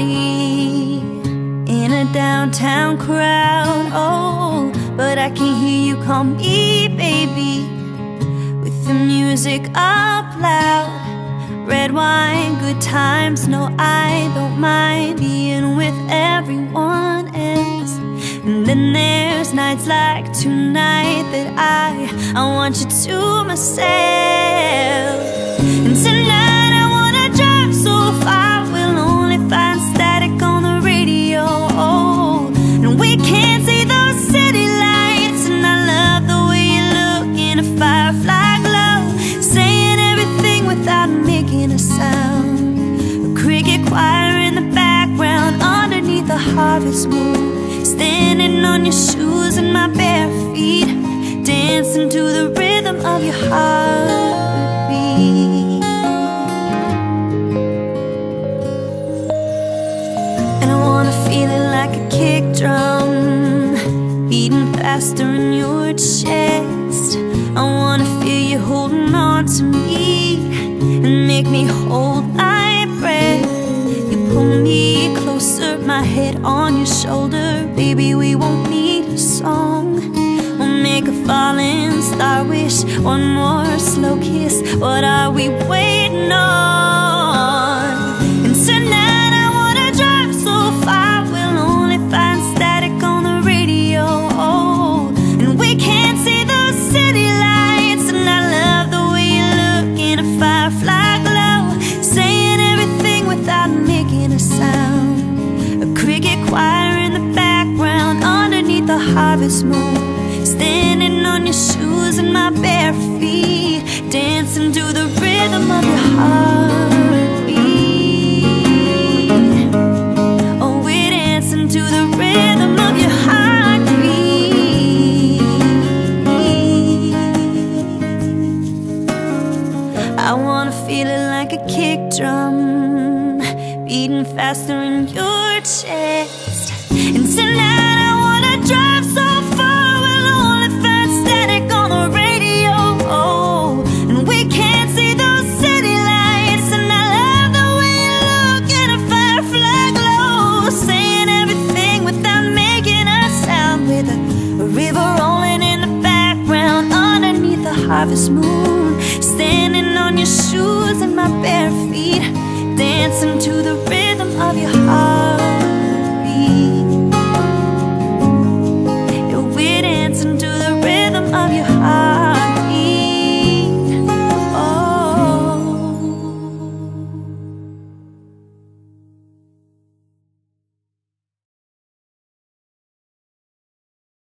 In a downtown crowd. Oh, but I can hear you call me baby With the music up loud. Red wine, good times No, I don't mind being with everyone else. And then there's nights like tonight That I, I want you to myself. And tonight harvest moon Standing on your shoes and my bare feet. Dancing to the rhythm of your heartbeat. And I wanna feel it like a kick drum. Beating faster in your chest. I wanna feel you holding on to me my head on your shoulder. Baby, we won't need a song. We'll make a falling star wish. One more slow kiss. What are we waiting on? Harvest moon. Standing on your shoes and my bare feet. Dancing to the rhythm of your heartbeat. Oh, we're dancing to the rhythm of your heartbeat. I wanna feel it like a kick drum Beating faster in your chest. And tonight harvest moon. Standing on your shoes and my bare feet. Dancing to the rhythm of your heart